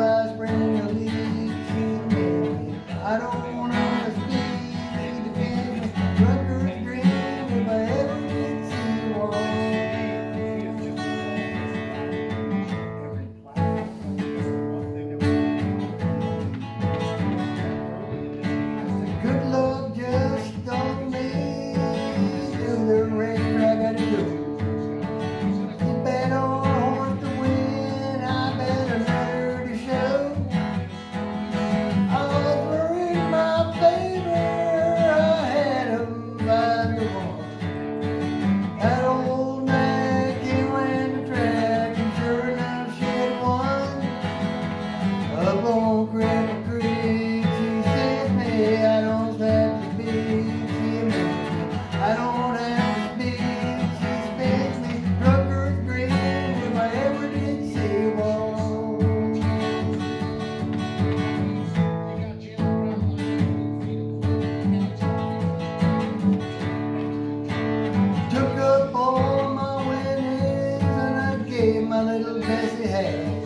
eyes bring a leaking I don't Yeah.